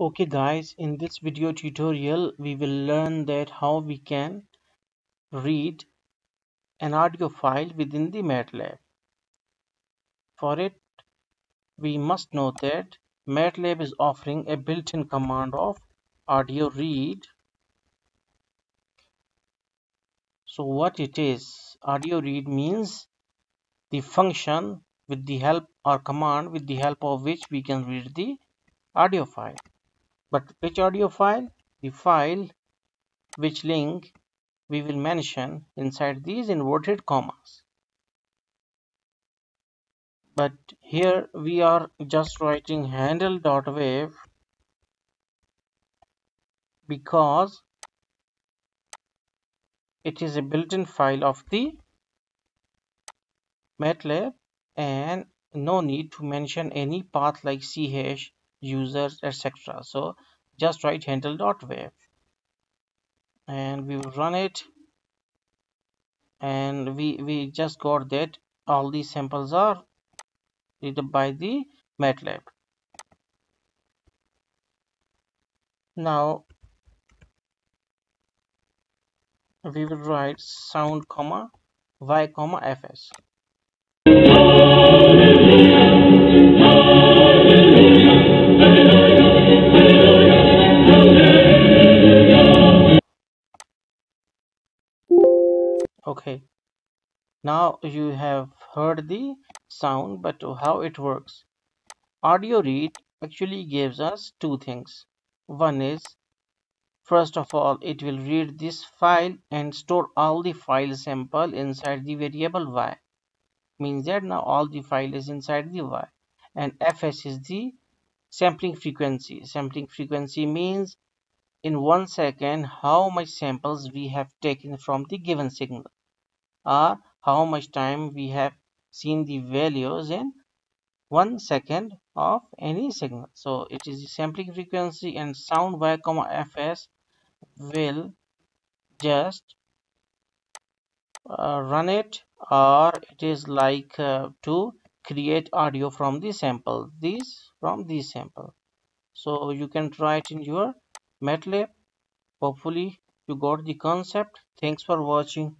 Okay guys, in this video tutorial we will learn that how we can read an audio file within the MATLAB. For it we must know that MATLAB is offering a built-in command of audio read. So what it is, audio read means the function with the help or command with the help of which we can read the audio file but which audio file? The file which link we will mention inside these inverted commas. But here we are just writing handel.wav because it is a built-in file of the MATLAB and no need to mention any path like ch users etc so just write handel.wav and we will run it. And we we just got that all these samples are read by the MATLAB. Now we will write sound comma y comma fs okay. Now you have heard the sound but how it works. Audio read actually gives us two things. One is first of all it will read this file and store all the file sample inside the variable y. Means that now all the file is inside the y. And fs is the sampling frequency. Sampling frequency means in one second how much samples we have taken from the given signal or how much time we have seen the values in one second of any signal. So it is the sampling frequency and sound y comma fs will just uh, run it or it is like uh, to create audio from the sample these from these sample. So you can try it in your MATLAB. Hopefully you got the concept. Thanks for watching